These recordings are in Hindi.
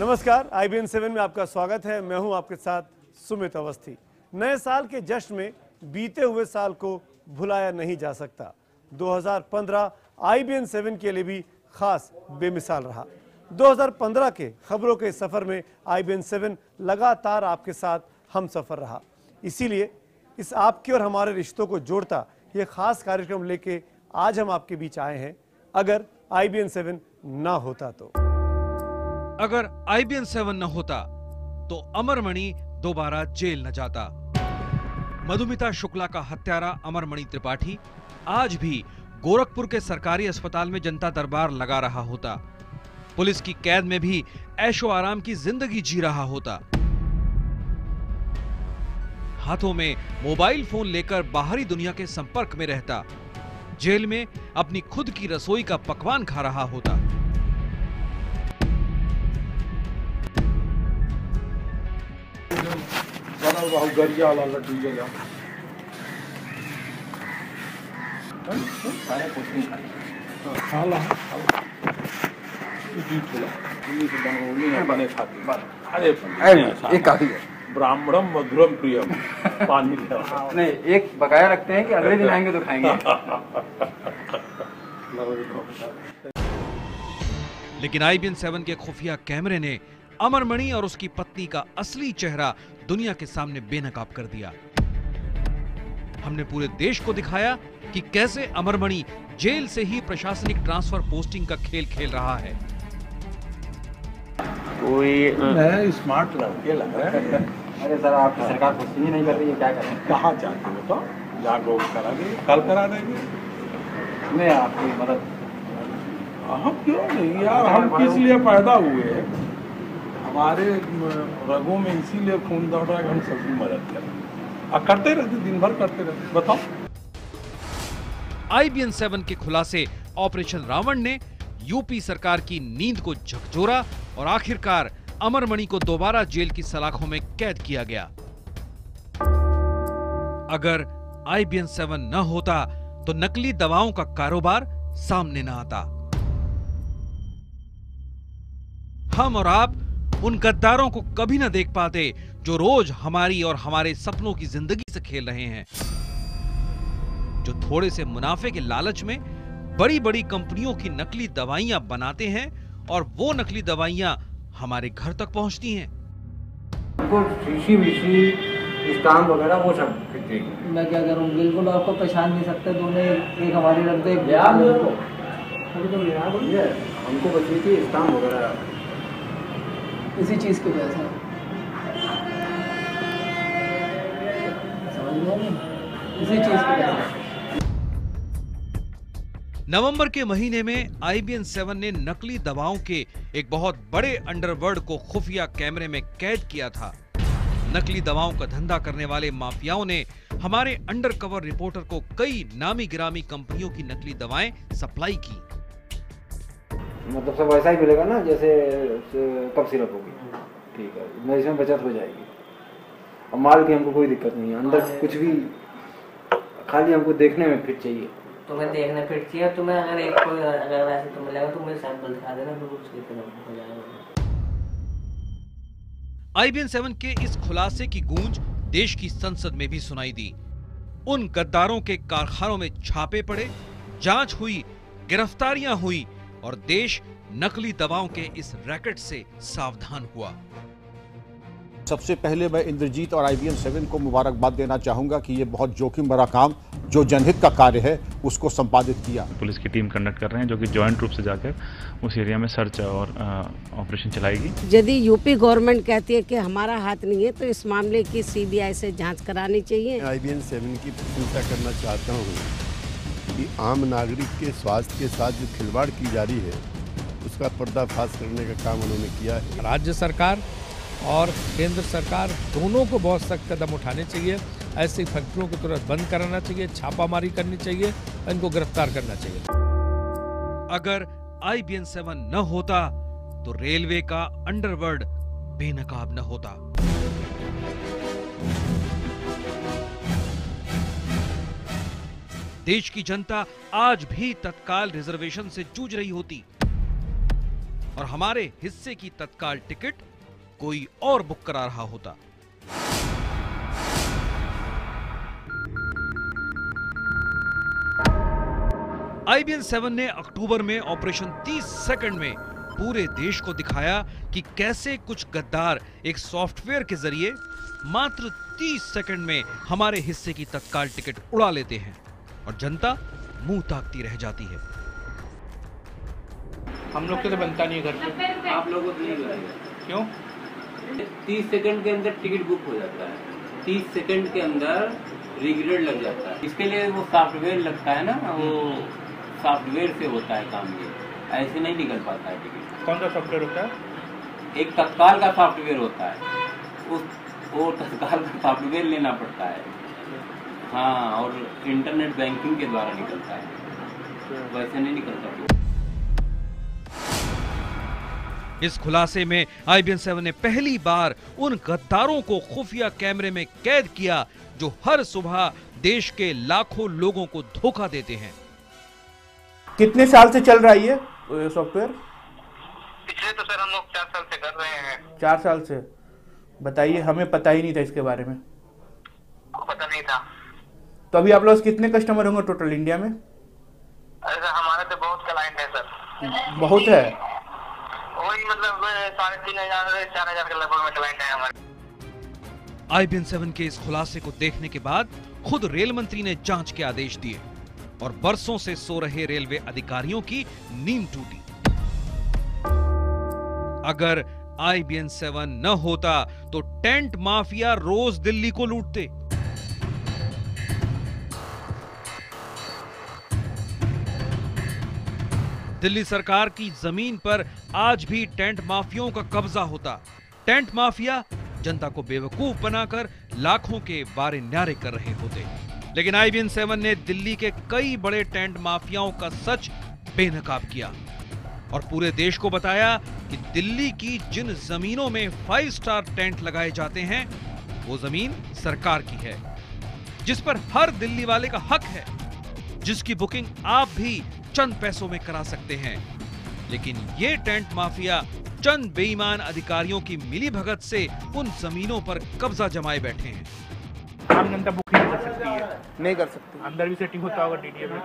नमस्कार आई बी सेवन में आपका स्वागत है। मैं हूँ आपके साथ सुमित अवस्थी। नए साल के जश्न में बीते हुए साल को भुलाया नहीं जा सकता। 2015 आई बी सेवन के लिए भी खास बेमिसाल रहा। 2015 के खबरों के सफ़र में आई बी सेवन लगातार आपके साथ हम सफ़र रहा। इसीलिए इस आपके और हमारे रिश्तों को जोड़ता ये खास कार्यक्रम लेके आज हम आपके बीच आए हैं। अगर आई बी सेवन ना होता तो। अगर आईबीएन सेवन न होता तो अमरमणि दोबारा जेल न जाता। मधुमिता शुक्ला का हत्यारा अमरमणि त्रिपाठी, आज भी गोरखपुर के सरकारी अस्पताल में जनता दरबार लगा रहा होता। पुलिस की कैद में भी ऐशो आराम की ज़िंदगी जी रहा होता। हाथों में मोबाइल फ़ोन लेकर बाहरी दुनिया के संपर्क में रहता। जेल में अपनी खुद की रसोई का पकवान खा रहा होता। बहु गरिया वाला लड्डू एक काफ़ी है ब्राह्मणम मधुरम प्रियम पानी नहीं एक बकाया रखते हैं कि अगले दिन आएँगे तो खाएँगे लेकिन आई आईबीएन सेवन के खुफिया कैमरे ने अमरमणि और उसकी पत्नी का असली चेहरा दुनिया के सामने बेनकाब कर दिया। हमने पूरे देश को दिखाया कि कैसे अमरमणि जेल से ही प्रशासनिक ट्रांसफ़र पोस्टिंग का खेल खेल रहा है। कोई मैं स्मार्ट लड़के लग रहे हैं। अरे सर आपकी सरकार कुछ ही नहीं कर रही है क्या करें कहाँ जाते हो तो? जागरूक करा देंगे कल करा देंगे। मैं आपकी मदद। हम क्यों नहीं यार हम किस लिए पैदा हुए हैं? हमारे रगों में इसीलिए खून दौड़ रहा है हम सबकी मदद करें। और करते रहते, दिन भर करते रहते। बताओ। आईबीएन सेवन के खुलासे ऑपरेशन रावण ने यूपी सरकार की नींद को झकझोरा और आखिरकार अमरमणि को दोबारा जेल की सलाखों में कैद किया गया। अगर आईबीएन सेवन न होता तो नकली दवाओं का कारोबार सामने न आता। हम और आप उन गद्दारों को कभी न देख पाते जो रोज हमारी और हमारे सपनों की ज़िंदगी से खेल रहे हैं। जो थोड़े से मुनाफे के लालच में बड़ी बड़ी कंपनियों की नकली दवाइयाँ बनाते हैं और वो नकली दवाइयाँ हमारे घर तक पहुँचती हैं। शीशी विशी स्टाम्प वगैरह वो सब मैं क्या करूँ? बिल्कुल आपको पहचान नहीं सकते दोनों एक हमारी रख दो हमको बची थी स्टाम्प वगैरह। इसी चीज़ के पैसे समझ में इसी चीज़ के पैसे नवंबर के महीने में आईबीएन सेवन ने नकली दवाओं के एक बहुत बड़े अंडरवर्ल्ड को खुफिया कैमरे में कैद किया था। नकली दवाओं का धंधा करने वाले माफियाओं ने हमारे अंडरकवर रिपोर्टर को कई नामी गिरामी कंपनियों की नकली दवाएँ सप्लाई की। मतलब सब वैसा ही मिलेगा ना जैसे कप सिरप होगी ठीक है मैं इसमें बचत हो जाएगी। और माल की हमको कोई दिक्कत नहीं है अंदर कुछ भी खाली हमको देखने में फिट चाहिए। तुम्हें देखने फिट चाहिए तुम्हें अगर एक कोई अगर वैसे तुम्हें लगा तो मुझे सैंपल दिखा देना फिर उसकी तरफ़ हो जाएगा। आईबीएन सेवन के इस खुलासे की गूंज देश की संसद में भी सुनाई दी। उन गद्दारों के कारखानों में छापे पड़े जाँच हुई गिरफ्तारियाँ हुई और देश नकली दवाओं के इस रैकेट से सावधान हुआ। सबसे पहले मैं इंद्रजीत और आईबीएम सेवन को मुबारकबाद देना चाहूँगा कि ये बहुत जोखिम भरा काम जो जनहित का कार्य है उसको संपादित किया। पुलिस की टीम कंडक्ट कर रहे हैं जो कि जॉइंट रूप से जाकर उस एरिया में सर्च और ऑपरेशन चलाएगी। यदि यूपी गवर्नमेंट कहती है कि हमारा हाथ नहीं है तो इस मामले की सीबीआई से जाँच करानी चाहिए। आई बी एन सेवन की प्रशंसा करना चाहता हूँ। कि आम नागरिक के स्वास्थ्य के साथ जो खिलवाड़ की जा रही है उसका पर्दाफाश करने का काम उन्होंने किया है। राज्य सरकार और केंद्र सरकार दोनों को बहुत सख्त कदम उठाने चाहिए। ऐसी फैक्ट्रियों को तुरंत बंद कराना चाहिए छापामारी करनी चाहिए इनको गिरफ़्तार करना चाहिए। अगर आईबीएन सेवन न होता तो रेलवे का अंडरवर्ल्ड बेनकाब न होता। देश की जनता आज भी तत्काल रिजर्वेशन से जूझ रही होती। और हमारे हिस्से की तत्काल टिकट कोई और बुक करा रहा होता। आईबीएन सेवन ने अक्टूबर में ऑपरेशन 30 सेकंड में पूरे देश को दिखाया कि कैसे कुछ गद्दार एक सॉफ्टवेयर के ज़रिए मात्र 30 सेकंड में हमारे हिस्से की तत्काल टिकट उड़ा लेते हैं। और जनता मुँह ताकती रह जाती है। हम लोग के तो बनता नहीं है घर पे। आप लोगों को नहीं क्यों? तीस सेकंड के अंदर टिकट बुक हो जाता है। तीस सेकंड के अंदर रिग्रेड लग जाता है। इसके लिए वो सॉफ्टवेयर लगता है ना वो सॉफ्टवेयर से होता है काम ये। ऐसे नहीं निकल पाता है टिकट। कौन सा सॉफ्टवेयर होता है? एक तत्काल का सॉफ्टवेयर होता है। उस वो तत्काल का सॉफ्टवेयर लेना पड़ता है। हाँ और इंटरनेट बैंकिंग के द्वारा निकलता है। वैसे नहीं निकलता इस खुलासे में आईबीएन 7 ने पहली बार उन गद्दारों को खुफिया कैमरे में कैद किया जो हर सुबह देश के लाखों लोगों को धोखा देते हैं। कितने साल से चल रहा है ये सॉफ्टवेयर पिछले तो सर हम लोग चार साल से कर रहे हैं। चार साल से। बताइए हमें पता ही नहीं था इसके बारे में। पता नहीं था। तो अभी आप लोग कितने कस्टमर होंगे टोटल इंडिया में? अरे सर हमारे तो बहुत क्लाइंट है सर। बहुत है? वही मतलब साढ़े तीन हज़ार चार हज़ार के लगभग में क्लाइंट है हमारे। आईबीएन 7 के इस खुलासे को देखने के बाद खुद रेल मंत्री ने जाँच के आदेश दिए और बरसों से सो रहे रेलवे अधिकारियों की नींद टूटी। अगर आईबीएन 7 न होता तो टेंट माफिया रोज दिल्ली को लूटते। दिल्ली सरकार की ज़मीन पर आज भी टेंट माफियाओं का कब्जा होता। टेंट माफिया जनता को बेवकूफ़ बनाकर लाखों के बारे न्यारे कर रहे होते। लेकिन आईबीएन सेवन ने दिल्ली के कई बड़े टेंट माफियाओं का सच बेनकाब किया। और पूरे देश को बताया कि दिल्ली की जिन जमीनों में फाइव स्टार टेंट लगाए जाते हैं, वो ज़मीन सरकार की है। जिस पर हर दिल्ली वाले का हक है, जिसकी बुकिंग आप भी चंद पैसों में करा सकते हैं। लेकिन ये टेंट माफिया चंद बेईमान अधिकारियों की मिली भगत से उन जमीनों पर कब्जा जमाए बैठे हैं। आम जनता बुक नहीं कर सकती है। नहीं कर सकते। अंदर भी सेटिंग होता होगा डीडीए में।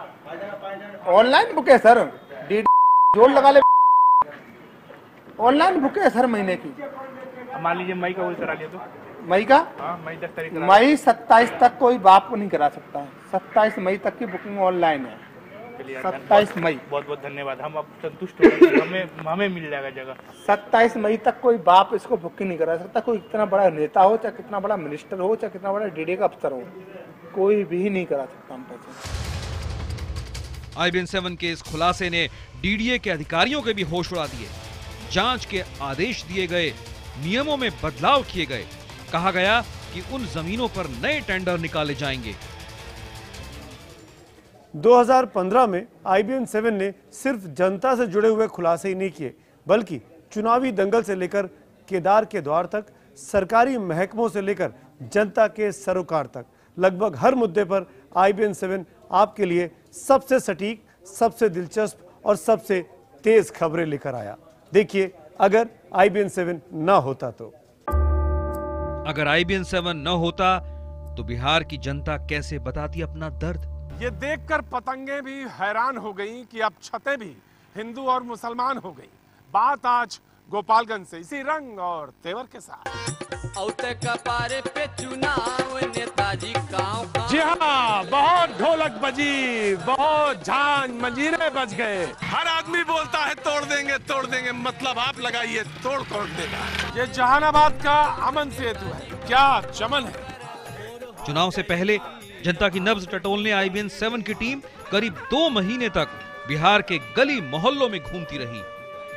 ऑनलाइन बुक है सर डी जोड़ लगा ले। ऑनलाइन बुक है सर महीने की। मान लीजिए मई का वो करा लिया तो। मई का? हाँ मई दस तारीख मई सत्ताईस तक कोई बाप को नहीं करा सकता। है सत्ताईस मई तक की बुकिंग ऑनलाइन है। चलिए, सत्ताईस बहुत- मई। बहुत बहुत धन्यवाद। हम अब संतुष्ट हो हमें हमें मिल जाएगा जगह। सत्ताईस मई तक कोई बाप इसको बुकिंग नहीं करा सकता। कोई कितना बड़ा नेता हो चाहे कितना बड़ा मिनिस्टर हो चाहे कितना बड़ा डीडी का अफसर हो कोई भी नहीं करा सकता हम पैसे। आईबीएन 7 के इस खुलासे ने डीडीए के अधिकारियों के भी होश उड़ा दिए। जाँच के आदेश दिए गए नियमों में बदलाव किए गए। कहा गया कि उन जमीनों पर नए टेंडर निकाले जाएँगे। 2015 में आईबीएन 7 ने सिर्फ़ जनता से जुड़े हुए खुलासे ही नहीं किए, बल्कि चुनावी दंगल से लेकर केदार के द्वार तक, सरकारी महकमों से लेकर जनता के सरोकार तक। लगभग हर मुद्दे पर आईबीएन 7 आपके लिए सबसे सटीक, सबसे दिलचस्प और सबसे तेज खबरें लेकर आया। देखिए, अगर आईबीएन 7 ना होता तो। अगर आईबीएन 7 न होता तो बिहार की जनता कैसे बताती अपना दर्द? ये देखकर पतंगे भी हैरान हो गई कि अब छतें भी हिंदू और मुसलमान हो गई। बात आज गोपालगंज से। इसी रंग और तेवर के साथ। पे चुनाव नेताजी गाँव जी हाँ बहुत ढोलक बजी बहुत झांझ मंजीरे बज गए। हर आदमी बोलता है तोड़ देंगे तोड़ देंगे। मतलब आप लगाइए तोड़ तोड़ देगा? ये जहानाबाद का अमन सेतु है। क्या चमन है? चुनाव से पहले जनता की नब्ज टटोलने आईबीएन 7 की टीम करीब दो महीने तक बिहार के गली मोहल्लों में घूमती रही।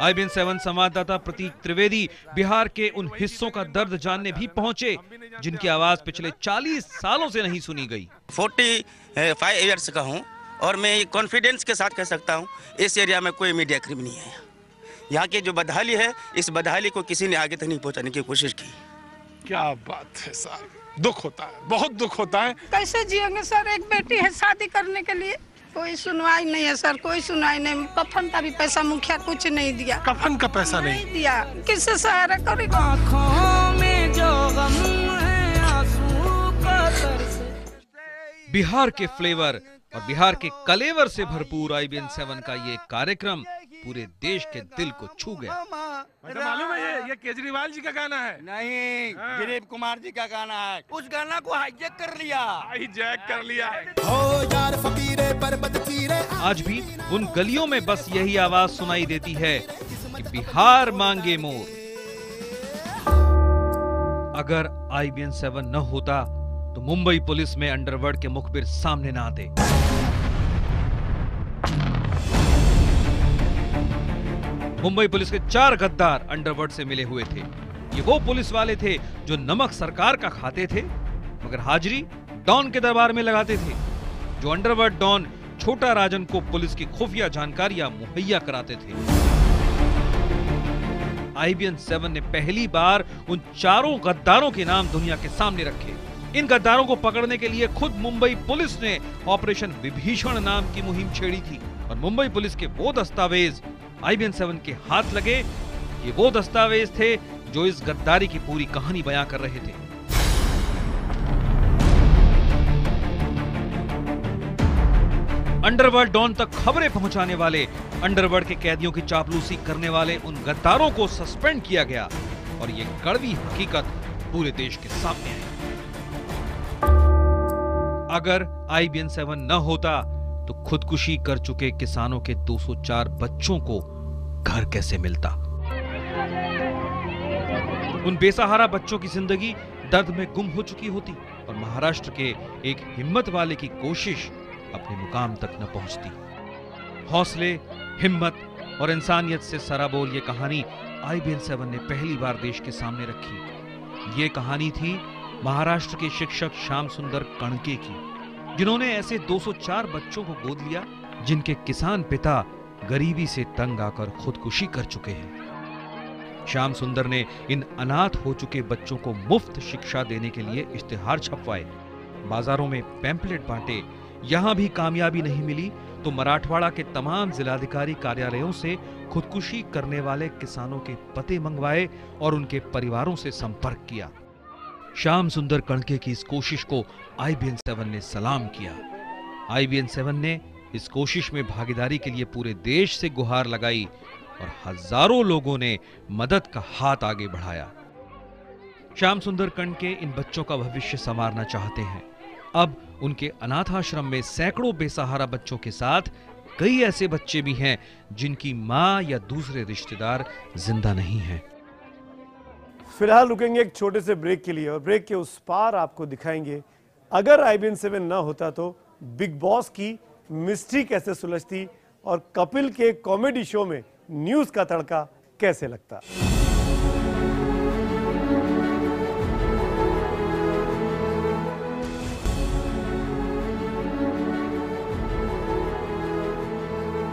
आईबीएन 7 संवाददाता प्रतीक त्रिवेदी बिहार के उन हिस्सों का दर्द जानने भी पहुँचे जिनकी आवाज़ पिछले 40 सालों से नहीं सुनी गई। फोर्टी फाइव ईयर्स का हूँ और मैं कॉन्फिडेंस के साथ कह सकता हूँ इस एरिया में कोई मीडिया क्रिम नहीं है यहाँ की जो बदहाली है इस बदहाली को किसी ने आगे तक नहीं पहुँचाने की कोशिश की। क्या बात है साहब। दुख होता है बहुत दुख होता है। कैसे जिएँगे सर? एक बेटी है शादी करने के लिए। कोई सुनवाई नहीं है सर कोई सुनवाई नहीं। कफन का भी पैसा मुखिया कुछ नहीं दिया। कफन का पैसा नहीं नहीं। दिया। किससे सहारा करेगा? में जो गम है आँसू का तरस बिहार के फ्लेवर और बिहार के कलेवर से भरपूर आईबीएन सेवन का ये कार्यक्रम पूरे देश के दिल को छू गया। अच्छा मालूम है ये ये केजरीवाल जी का गाना है? नहीं दिलीप कुमार जी का गाना है। उस गाना को हाईजैक कर लिया। हाईजैक कर लिया है। आज भी उन गलियों में बस यही आवाज़ सुनाई देती है कि बिहार मांगे मोर। अगर आईबीएन सेवन न होता तो मुंबई पुलिस में अंडरवर्ल्ड के मुखबिर सामने ना आते। मुंबई पुलिस के चार गद्दार अंडरवर्ल्ड से मिले हुए थे। ये वो पुलिस वाले थे जो नमक सरकार का खाते थे, मगर हाजिरी डॉन के दरबार में लगाते थे, जो अंडरवर्ल्ड डॉन छोटा राजन को पुलिस की खुफिया जानकारियाँ मुहैया कराते थे। आईबीएन सेवन ने पहली बार उन चारों गद्दारों के नाम दुनिया के सामने रखे। इन गद्दारों को पकड़ने के लिए खुद मुंबई पुलिस ने ऑपरेशन विभीषण नाम की मुहिम छेड़ी थी, और मुंबई पुलिस के वो दस्तावेज़ आईबीएन सेवन के हाथ लगे ये वो दस्तावेज़ थे जो इस गद्दारी की पूरी कहानी बयां कर रहे थे। अंडरवर्ल्ड डॉन तक खबरें पहुँचाने वाले अंडरवर्ल्ड के कैदियों की चापलूसी करने वाले उन गद्दारों को सस्पेंड किया गया और ये कड़वी हकीकत पूरे देश के सामने आई। अगर आईबीएन सेवन न होता खुदकुशी कर चुके किसानों के 204 बच्चों को घर कैसे मिलता? उन बेसहारा बच्चों की ज़िंदगी दर्द में गुम हो चुकी होती और महाराष्ट्र के एक हिम्मत वाले की कोशिश अपने मुकाम तक न पहुँचती। हौसले, हिम्मत और इंसानियत से सराबोल ये कहानी आईबीएन सेवन ने पहली बार देश के सामने रखी। ये कहानी थी महाराष्ट्र के शिक्षक श्याम सुंदर कणके की। जिन्होंने ऐसे 204 बच्चों को गोद लिया, जिनके किसान पिता गरीबी से तंग आकर खुदकुशी कर चुके हैं। श्याम सुंदर ने इन अनाथ हो चुके बच्चों को मुफ़्त शिक्षा देने के लिए इश्तेहार छपवाए। बाजारों में पैम्पलेट बांटे। यहाँ भी कामयाबी नहीं मिली तो मराठवाड़ा के तमाम जिलाधिकारी कार्यालयों से खुदकुशी करने वाले किसानों के पते मंगवाए और उनके परिवारों से संपर्क किया। श्याम सुंदर कणके की इस कोशिश को आईबीएन सेवन ने सलाम किया। आईबीएन सेवन ने इस कोशिश में भागीदारी के लिए पूरे देश से गुहार लगाई और हज़ारों लोगों ने मदद का हाथ आगे बढ़ाया। श्याम सुंदर कणके इन बच्चों का भविष्य संवारना चाहते हैं। अब उनके अनाथ आश्रम में सैकड़ों बेसहारा बच्चों के साथ कई ऐसे बच्चे भी हैं जिनकी माँ या दूसरे रिश्तेदार ज़िंदा नहीं हैं। फ़िलहाल रुकेंगे एक छोटे से ब्रेक के लिए और ब्रेक के उस पार आपको दिखाएँगे। अगर आई आईबीएन सेवन ना होता तो बिग बॉस की मिस्ट्री कैसे सुलझती और कपिल के कॉमेडी शो में न्यूज़ का तड़का कैसे लगता।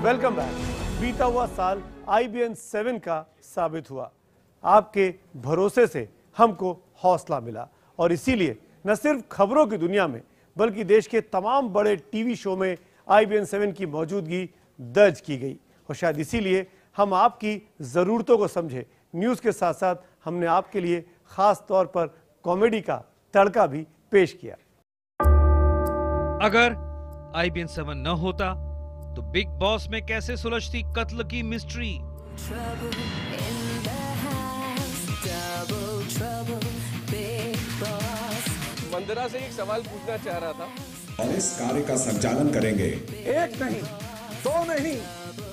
Welcome back. बीता हुआ साल आईबीएन सेवन का साबित हुआ। आपके भरोसे से हमको हौसला मिला। और इसीलिए न सिर्फ़ खबरों की दुनिया में बल्कि देश के तमाम बड़े टीवी शो में आईबीएन सेवन की मौजूदगी दर्ज की गई। और शायद इसीलिए हम आपकी ज़रूरतों को समझे। न्यूज़ के साथ साथ हमने आपके लिए खास तौर पर कॉमेडी का तड़का भी पेश किया। अगर आईबीएन सेवन न होता तो बिग बॉस में कैसे सुलझती कत्ल की मिस्ट्री? वंदना से एक सवाल पूछना चाह रहा था। और इस कार्य का संचालन करेंगे। एक नहीं दो नहीं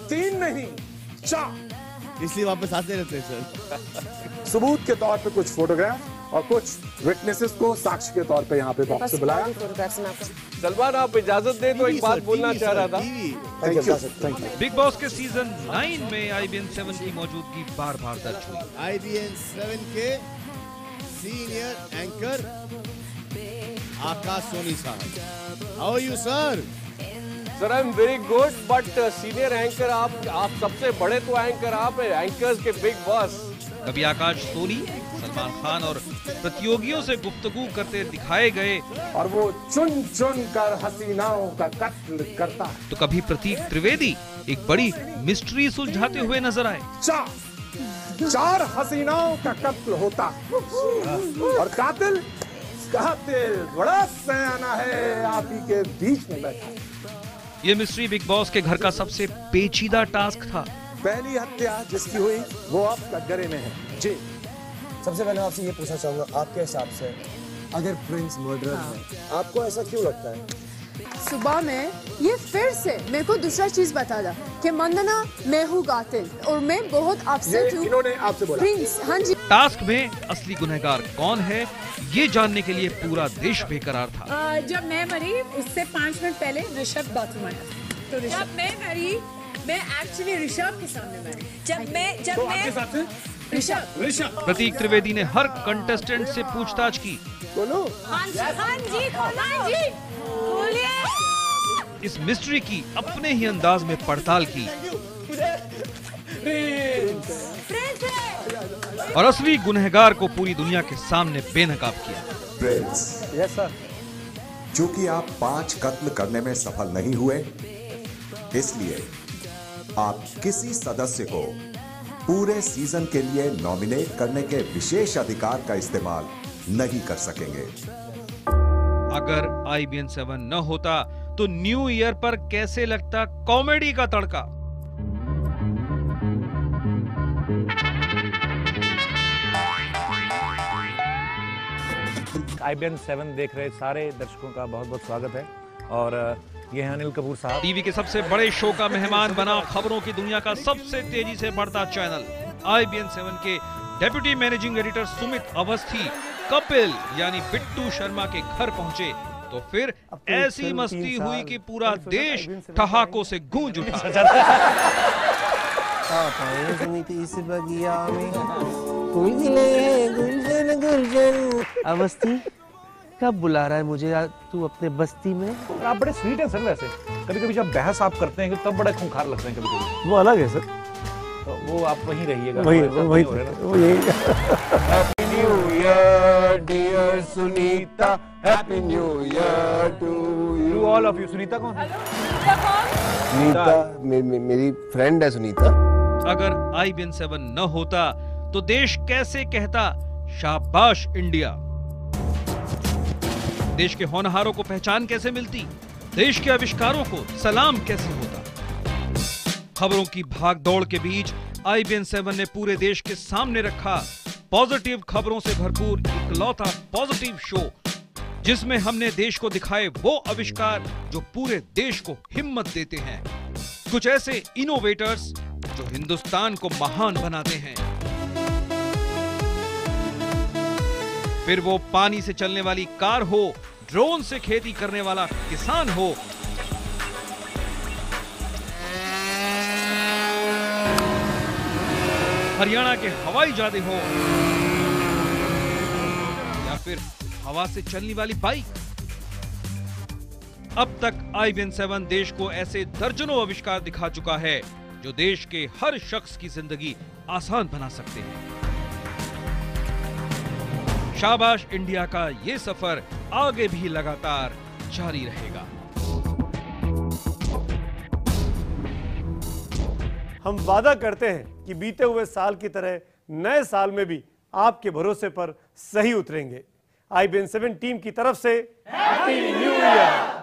तीन नहीं चार। इसलिए वापस आते रहते हैं सर। सबूत के तौर पे कुछ फोटोग्राफ और कुछ विटनेसेस को साक्ष्य के तौर पे यहाँ पे बॉक्स से बुलाया। सलमान आप इजाज़त दे तो एक बात बोलना चाह रहा था। Thank you thank you big boss के सीज़न नाइन में आई बी एन सेवन की मौजूदगी बार बार दर्ज हुई। आई बी एन सेवन के सीनियर एंकर आकाश सोनी साहब। How you sir sir I am very good but senior anchor आप आप सबसे बड़े तो एंकर आप एंकर्स के बिग बॉस कभी आकाश सोनी सलमान खान और प्रतियोगियों से गुफ्तगू करते दिखाए गए। और वो चुन चुन कर हसीनाओं का कत्ल करता है। तो कभी प्रतीक त्रिवेदी एक बड़ी मिस्ट्री सुलझाते हुए नज़र आए। चार चार हसीनाओं का कत्ल होता और कातिल कातिल बड़ा सयाना है आप ही के बीच में बैठा। ये मिस्ट्री बिग बॉस के घर का सबसे पेचीदा टास्क था। पहली हत्या जिसकी हुई वो आपका कटघरे में है। जी। सबसे पहले आपसे ये पूछना चाहूँगा आपके हिसाब से अगर प्रिंस मर्डर है आपको ऐसा क्यों लगता है? सुबह में ये फिर से मेरे को दूसरा चीज़ बता दा कि मंदना मैं हूँ कातिल और मैं बहुत अपसेट हूँ इन्होंने आपसे प्रिंस हाँ जी। टास्क में असली गुनहगार कौन है ये जानने के लिए पूरा देश बेकरार था। आ, जब मैं मरी उससे पाँच मिनट पहले ऋषभ बाथरूम आया तो जब मैं मरी मैं एक्चुअली ऋषभ के सामने मरी। जब मैं जब तो मैं ऋषभ। ऋषभ। प्रतीक त्रिवेदी ने हर कंटेस्टेंट से पूछताछ की। बोलो। हाँ जी हाँ जी हाँ इस मिस्ट्री की अपने ही अंदाज में पड़ताल की। और असली गुनहगार को पूरी दुनिया के सामने बेनकाब किया। सर चूँकि आप पाँच कत्ल करने में सफल नहीं हुए इसलिए आप किसी सदस्य को पूरे सीज़न के लिए नॉमिनेट करने के विशेष अधिकार का इस्तेमाल नहीं कर सकेंगे। अगर आई बी एन सेवन न होता तो न्यू ईयर पर कैसे लगता कॉमेडी का तड़का? आई बी सेवन देख रहे सारे दर्शकों का बहुत बहुत स्वागत है। और ये हैं अनिल कपूर साहब। टीवी के सबसे बड़े शो का मेहमान बना खबरों की दुनिया का सबसे तेज़ी से बढ़ता channel. I B N seven के deputy managing editor Sumit Awasthi Kapil यानी बिट्टू शर्मा के घर पहुँचे तो फिर ऐसी मस्ती हुई कि पूरा देश ठहाकों से गूंज उठा इस बगिया में गुलगुले गुलशन गुलशन अवस्थी कब बुला रहा है मुझे यार तू अपने बस्ती में आप बड़े स्वीट हैं सर वैसे कभी कभी जब बहस आप करते हैं तब बड़े खूंखार लगते हैं कभी कभी वो अलग है सर तो वो आप वहीं रहिएगा वही ऐसा वही नहीं रहा ना। वो यही happy new year dear Sunita happy new year to you to all of you Sunita कौन सुनीता मे, मे, मेरी फ्रेंड है सुनीता अगर आई बी एन सेवन न होता तो देश कैसे कहता शाबाश इंडिया? देश के होनहारों को पहचान कैसे मिलती? देश के आविष्कारों को सलाम कैसे होता? खबरों की भाग दौड़ के बीच आई बी एन सेवन ने पूरे देश के सामने रखा पॉजिटिव खबरों से भरपूर इकलौता पॉजिटिव शो, जिसमें हमने देश को दिखाए वो आविष्कार जो पूरे देश को हिम्मत देते हैं। कुछ ऐसे इनोवेटर्स जो हिंदुस्तान को महान बनाते हैं। फिर वो पानी से चलने वाली कार हो ड्रोन से खेती करने वाला किसान हो हरियाणा के हवाई जहाज़ हो, या फिर हवा से चलने वाली बाइक। अब तक आई बी सेवन देश को ऐसे दर्जनों आविष्कार दिखा चुका है, जो देश के हर शख्स की ज़िंदगी आसान बना सकते हैं। शाबाश इंडिया का ये सफ़र आगे भी लगातार जारी रहेगा। हम वादा करते हैं कि बीते हुए साल की तरह नए साल में भी आपके भरोसे पर सही उतरेंगे। आई बी टीम की तरफ़ से हैप्पी न्यू ईयर